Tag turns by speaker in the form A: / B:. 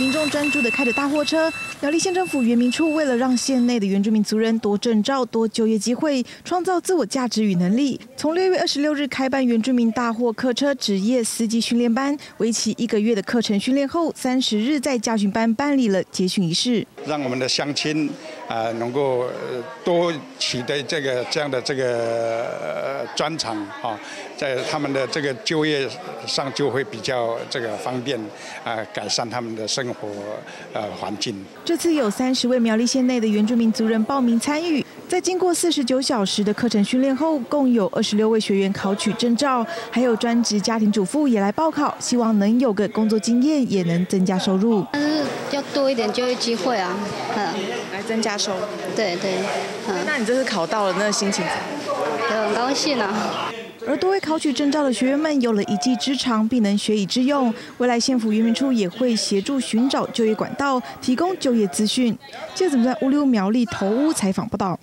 A: 民众专注的开着大货车。苗栗县政府原民处为了让县内的原住民族人多证照、多就业机会，创造自我价值与能力，从六月二十六日开办原住民大货客车职业司机训练班，为期一个月的课程训练后，三十日在驾训班办理了结训仪式，
B: 让我们的乡亲啊能够多取得这个这样的这个专长啊，在他们的这个就业上就会比较这个方便啊，改善他们的生活呃环境。
A: 这次有三十位苗栗县内的原住民族人报名参与，在经过四十九小时的课程训练后，共有二十六位学员考取证照，还有专职家庭主妇也来报考，希望能有个工作经验，也能增加收入。
C: 但是要多一点就业机会啊，嗯，
A: 来增加收入。
C: 对对，
A: 嗯，那你这次考到了，那心情？
C: 很高兴啊。
A: 而多位考取证照的学员们有了一技之长，并能学以致用。未来县府渔民处也会协助寻找就业管道，提供就业资讯。记者在乌溜苗栗头屋采访报道。